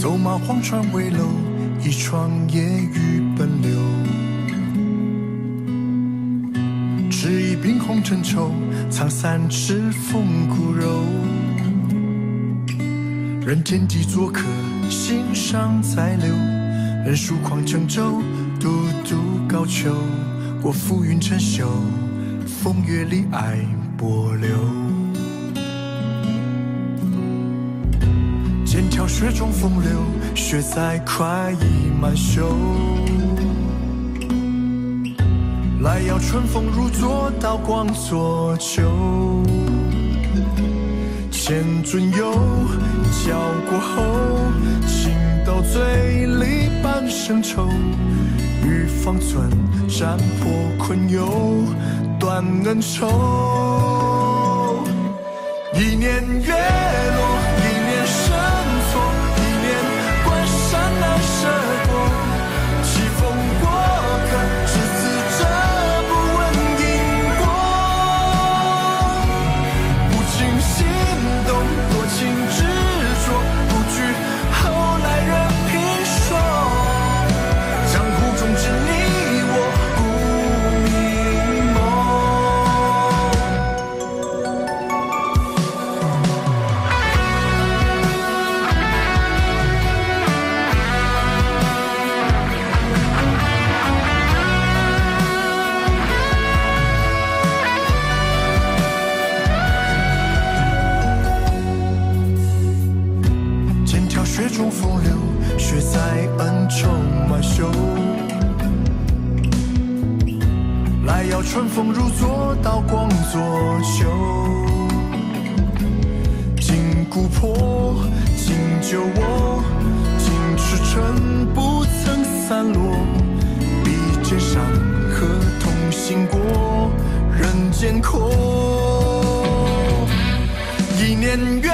走马荒船危楼，一窗夜雨奔流。执一柄红尘愁，藏三尺风骨柔。任天地作客，心上再留。任疏狂乘舟，独渡高丘。过浮云成袖，风月里爱波流。雪中风流，雪在快意满袖。来邀春风入座，刀光作酒。千樽游，交过后，情到醉里半生愁。欲方寸，斩破困忧，断恩仇。一年月落，却在恩仇满袖。来邀春风入座，刀光作酒。今古破，今旧我，今赤诚不曾散落。笔尖上河同行过，人间阔。一年月